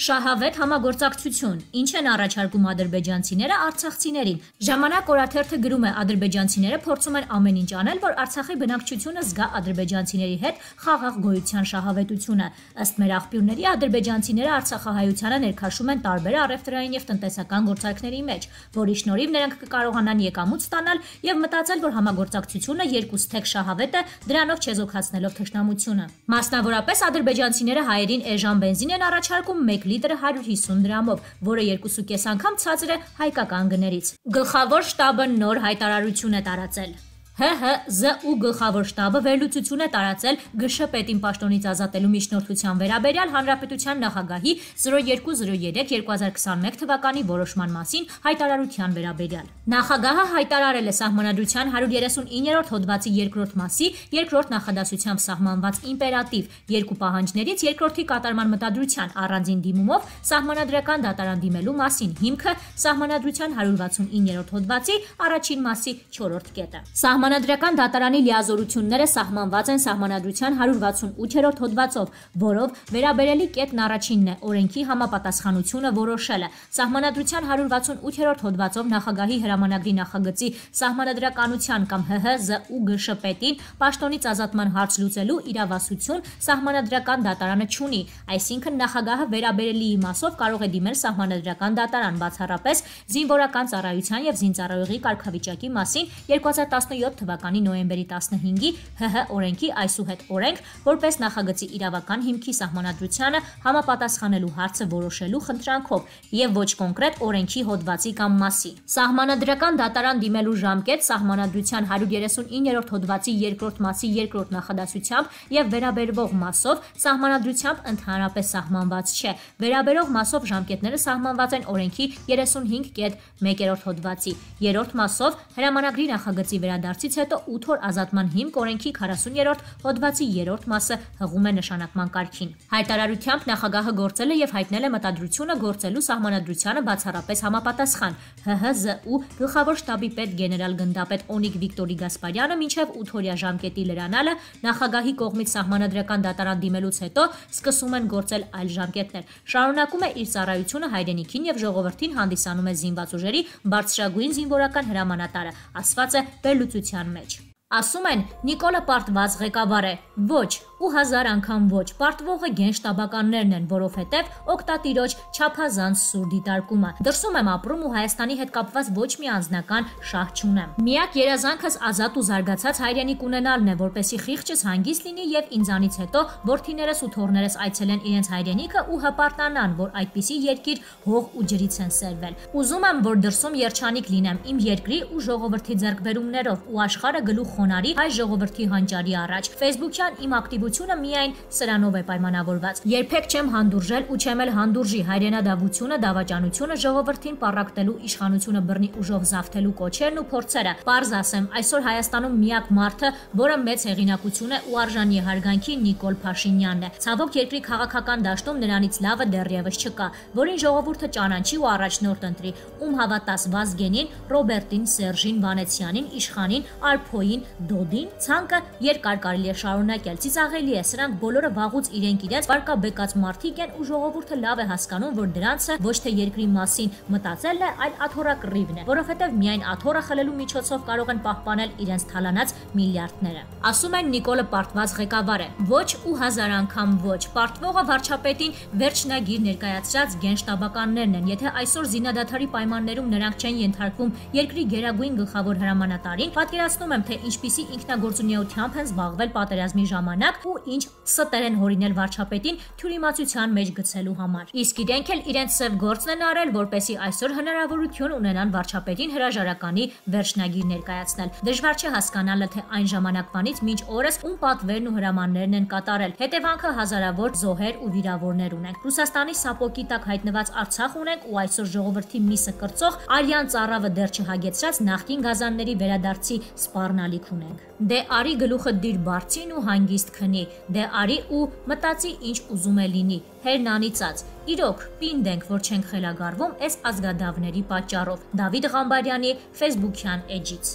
Շահավետ համագործակցություն։ Ինչ են առաջարկում ադրբեջանցիները արցախցիներին։ Ժամանակ օրաթերթը գրում է. Ադրբեջանցիները փորձում են ամեն ինչ անել, որ Արցախի բնակչությունը զգա ադրբեջանցիների հետ խաղաղ գոյության շահավետությունը։ Ըստ մեր աղբյուրների ադրբեջանցիները արցախահայությանը ներքաշում են տարբեր առևտրային եւ տնտեսական գործարքների մեջ, որի շնորհիվ նրանք կկարողանան եկամուտ ստանալ եւ մտածել, որ համագործակցությունը երկուստեք շահավետ է, դրանով չեզոքացնելով թշնամությունը։ Մասնավորապես ադրբեջանցիները հայերին էժան բենզին են առաջարկում 1 լիտրը 150 դրամով, որը 2.5 անգամ ցածր է հայկական գներից։ Գլխավոր շտաբը նոր հայտարարություն է տարածել։ ՀՀԶՈ գլխավոր շտաբը վերլուծություն է տարածել ԳՇ պետին պաշտոնից ազատելու միջնորդության վերաբերյալ Հանրապետության նախագահի 0203-2021 թվականի որոշման մասին հայտարարության վերաբերյալ։ Նախագահը հայտարարել է Սահմանադրության 139-րդ հոդվածի երկրորդ մասի երկրորդ նախադասությամբ սահմանված իմպերատիվ երկու պահանջներից երկրորդի կատարման մտադրության առանձին դիմումով Սահմանադրական դատարան դիմելու մասին հիմքը Սահմանադրության 169-րդ հոդվածի առաջին մասի 4-րդ կետը։ Սահման Սահմանադրական դատարանի լիազորությունները սահմանված են Սահմանադրության 168-րդ հոդվածով, որով վերաբերելի կետն առաջինն է օրենքի համապատասխանությունը որոշելը։ Սահմանադրության 168-րդ հոդվածով նախագահի հրամանագրի նախագծի սահմանադրականության կամ ՀՀԶՈ ԳՇ պետին պաշտոնից ազատման հարց լուծելու իրավասություն Սահմանադրական դատարանը չունի, այսինքն նախագահը վերաբերելի իմասով կարող է դիմել Սահմանադրական դատարան բացառապես զինվորական ծառայության եւ զինծառայողի կարգավիճակի մասին 2017 թվականի նոյեմբերի 15-ի ՀՀ օրենքի այսուհետ օրենք, որպես նախագծի իրավական հիմքի սահմանադրությանը համապատասխանելու հարցը որոշելու խնդրանքով եւ ոչ կոնկրետ օրենքի հոդվածի կամ մասի։ Սահմանադրական դատարան դիմելու ժամկետ սահմանադրության 139-րդ հոդվածի երկրորդ մասի երկրորդ նախադասությամբ եւ վերաբերվող մասով սահմանադրությամբ ընդհանրապես սահմանված չէ։ Վերաբերող մասով ժամկետները սահմանված են օրենքի 35.1-րդ հոդվածի։ Երրորդ մասով հրամանագրի նախագծի վերադարձի Բացից հետո 8 օր ազատման հիմք օրենքի 40-րդ հոդվածի 3-րդ մասը հղում է նշանակման կարգին։ Հայտարարությամբ նախագահը գործել է եւ հայտնել է մտադրությունը գործելու սահմանադրությանը բացառապես համապատասխան։ ՀՀԶ-ու գլխավոր շտաբի պետ գեներալ գնդապետ Օնիկ Վիկտորի Գասպարյանը մինչև 8 օրյա ժամկետի լրանալը նախագահի կողմից սահմանադրական դատարան դիմելուց հետո սկսում են գործել այլ ժամկետներ։ Շարունակում է իր ծառայությունը հայրենիքին եւ ժողովրդին հանդիսանում է զինված ուժերի բարձրագույն զինվորական հրամանատարը, ասված է վերլուծության մեջ։ Ասում են Նիկոլը պարտված ղեկավար է։ Ոչ, ու հազար անգամ ոչ, պարտվողը գենշտաբականներն են, որովհետև օկտատիրոջ չափազանց սուր դիտարկումը։ Դրսում եմ ապրում ու Հայաստանի հետ կապված ոչ մի անձնական շահ չունեմ։ Միակ երազանքս ազատ ու զարգացած հայրենիք ունենալն է, որպեսի խիղճս հանգիստ լինի եւ ինձանից հետո ворթիներս ու թորներս այցելեն իրենց հայրենիքը ու հպարտանան, որ այդպիսի երկիր հող ու ջրից են սերվել։ Ուզում եմ, որ դրսում երջանիկ լինեմ իմ երկրի ու ժողովրդի ձեռքբերումներով ու աշխարհը գլուխ խոնարի հայ ժողովրդի հանճարի առաջ։ Facebook-յան իմ ակտիվ ակտիվությունը միայն սրանով է պայմանավորված։ Երբեք չեմ հանդուրժել ու չեմ էլ հանդուրժի հայրենադավությունը, դավաճանությունը, ժողովրդին պարակտելու իշխանությունը բռնի ուժով զավթելու կոչերն ու փորձերը։ Պարզ ասեմ, այսօր Հայաստանում միակ մարդը, որը մեծ հեղինակություն է ու արժանի է հարգանքի Նիկոլ Փաշինյանն է։ Ցավոք երկրի քաղաքական դաշտում նրանից լավը դեռևս չկա, որին ժողովուրդը ճանաչի ու առաջնորդ ընտրի, ում հավատաս Վազգենին, Ռոբերտին, Սերժին, Վանեցյանին, Իշխանին, Արփոյին, Դոդին ցանկը երկար կարելի է շարունակել։ Ծիծաղելի է, սրանք բոլորը վաղուց իրենք իրենց վարկաբեկած մարդիկ են ու ժողովուրդը լավ է հասկանում, որ դրանցը ոչ թե երկրի մասին մտածելն է, այլ աթոռակռիվն է, որովհետև միայն աթոռը խլելու միջոցով կարող են պահպանել իրենց թալանած միլիարդները։ Ասում են Նիկոլը պարտված ղեկավար է։ Ոչ ու հազար անգամ ոչ։ Պարտվողը վարչապետին վերջնագիր ներկայացրած գենշտաբականներն են։ Եթե այսօր զինադադարի պայմաններում նրանք չեն ենթարկվում երկրի գերագույն գլխավոր հրամանատարին, պատկերացնում եմ, թե ինչ ինչպիսի ինքնագործունեությամբ են զբաղվել պատերազմի ժամանակ ու ինչ ստեր են հորինել վարչապետին թյուրիմացության մեջ գցելու համար։ Իսկ իրենք էլ իրենց ծև գործն են արել, որպեսի այսօր հնարավորություն ունենան վարչապետին հրաժարականի վերջնագիր ներկայացնել։ Դժվար չէ հասկանալը, թե այն ժամանակվանից մինչ օրս ում պատվերն ու հրամաններն են կատարել։ Հետևանքը հազարավոր զոհեր ու վիրավորներ ունենք։ Ռուսաստանի սապոկի տակ հայտնված Արցախ ունենք ու այսօր ժողովրդի միսը կրծող արյան ծառավը դեռ չհագեցրած նախկին գազանների վերադարձի սպառնալիք ունենք։ Դե արի գլուխը դիր բարձին ու հանգիստ քնի, դե արի ու մտածի ինչ ուզում է լինի, հերնանիցած։ Իրոք, պինդ ենք, որ չենք խելագարվում այս ազգադավների պատճառով։ Դավիթ Ղամբարյանի Facebook-յան էջից։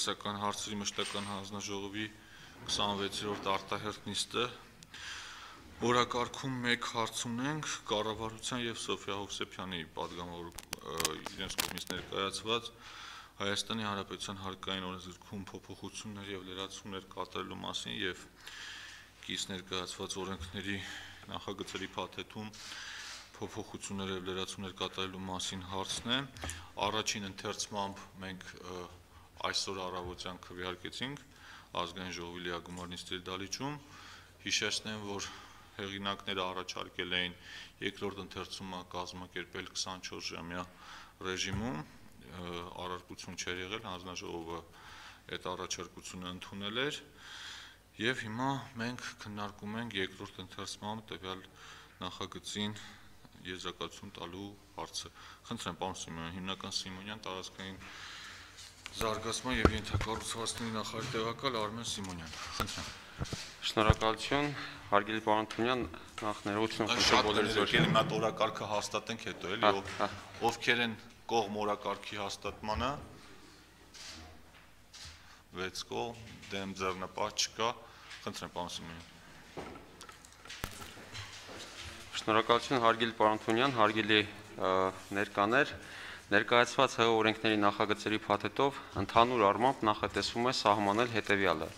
Սական հարցերի մշտական հանձնաժողովի 26-րդ արտահերթ նիստը Օրակարգում մեկ հարց ունենք կառավարության եւ Սոֆիա Հովսեփյանի падգամավոր իրենց կողմից ներկայացված Հայաստանի Հանրապետության հարկային օրենսգրքում փոփոխություններ եւ լրացումներ կատարելու մասին եւ կից ներկայացված օրենքների նախագծերի փաթեթում փոփոխություններ եւ լրացումներ կատարելու մասին հարցն է։ Առաջին ընթերցմամբ մենք այսօր առավոտյան քվեարկեցինք ազգային ժողովի լիագումար նիստերի դալիճում հիշեցնեմ, որ հեղինակները առաջարկել էին երկրորդ ընթերցումը կազմակերպել 24 ժամյա ռեժիմում, առարկություն չէր եղել, հանձնաժողովը այդ առաջարկությունը ընդունել էր եւ հիմա մենք քննարկում ենք երկրորդ ընթերցման տվյալ նախագծին եզրակացություն տալու հարցը։ Խնդրեմ, պարոն Սիմոնյան, հիմնական Սիմոնյան տարածքային զարգացման եւ ենթակառուցվածքների նախարար տեղակալ Արմեն Սիմոնյան։ Խնդրեմ։ Շնորհակալություն, հարգելի պարոն Թունյան, նախ ներողություն խնդրեմ բոլորից որ ելի մատ օրակարգը հաստատենք հետո էլի ովքեր են կողմ օրակարգի հաստատմանը 6 կողմ դեմ ձեռնպահ չկա խնդրեմ պարոն Սիմոնյան Շնորհակալություն հարգելի պարոն Թունյան, հարգելի ներկաներ Ներկայացված ՀՀ օրենքների նախագծերի փաթեթով ընդհանուր առմամբ նախատեսվում է սահմանել հետևյալը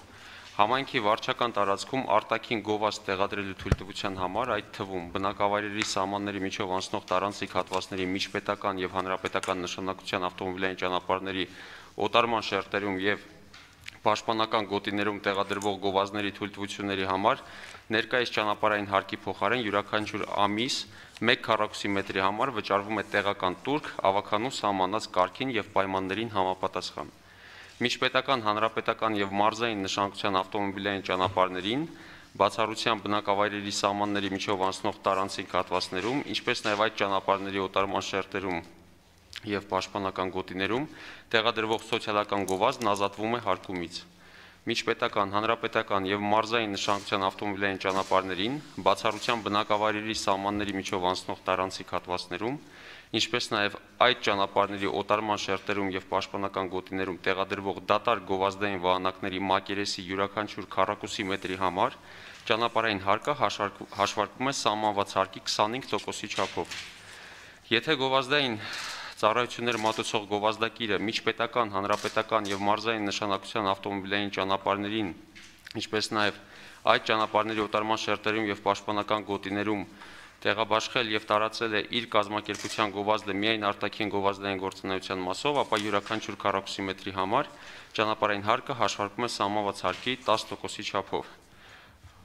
Համայնքի վարչական տարածքում արտաքին գովազդ տեղադրելու թույլտվության համար, այդ թվում բնակավայրերի սահմանների միջով անցնող տարանցիկ հատվածների միջպետական եւ հանրապետական նշանակության ավտոմոբիլային ճանապարհների օտարման շերտերում եւ պաշտպանական գոտիներում տեղադրվող գովազդների թույլտվությունների համար ներկայիս ճանապարհային հարկի փոխարեն յուրաքանչյուր ամիս 1 քառակուսի մետրի համար վճարվում է տեղական տուրք ավականու սահմանած կարգին եւ պայմաններին համապատասխան միջպետական, հանրապետական եւ մարզային նշանակության ավտոմոբիլային ճանապարհներին, բացառության բնակավայրերի սահմանների միջով անցնող տարանցիկ հատվածներում, ինչպես նաեւ այդ ճանապարհների օտարման շերտերում եւ պաշտպանական գոտիներում տեղադրվող սոցիալական գովազդն ազատվում է հարկումից։ Միջպետական, հանրապետական եւ մարզային նշանակության ավտոմոբիլային ճանապարհներին, բացառության բնակավայրերի սահմանների միջով անցնող տարանցիկ հատվածներում ինչպես նաև այդ ճանապարհների օտարման շերտերում եւ պաշտպանական գոտիներում տեղադրվող դատարկ գովազդային վահանակների մակերեսի յուրաքանչյուր քառակուսի մետրի համար ճանապարհային հարկը հաշվարկվում է սահմանված հարկի 25%-ի չափով։ Եթե գովազդային ծառայություններ մատուցող գովազդակիրը միջպետական, հանրապետական եւ մարզային նշանակության ավտոմոբիլային ճանապարհներին, ինչպես նաեւ այդ ճանապարհների օտարման շերտերում եւ պաշտպանական գոտիներում տեղաբաշխել եւ տարածել է իր կազմակերպության գովազդը միայն արտաքին գովազդային գործունեության մասով, ապա յուրաքանչյուր քառակուսի մետրի համար ճանապարհային հարկը հաշվարկում է սահմանված հարկի 10%-ի չափով։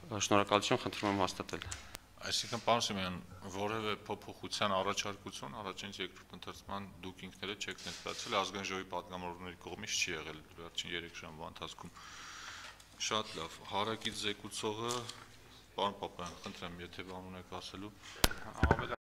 Շնորհակալություն, խնդրում եմ հաստատել։ Այսինքն, պարոն Սիմեյան, որևէ փոփոխության առաջարկություն առաջինից երկրորդ ընթերցման դուք ինքներդ չեք ներկայացրել, ազգային ժողովի պատգամավորների կողմից չի եղել վերջին 3 ժամվա ընթացքում։ Շատ լավ։ Հարակից զեկուցողը Պարոն Պապայան, խնդրեմ, եթե բան ունեք ասելու։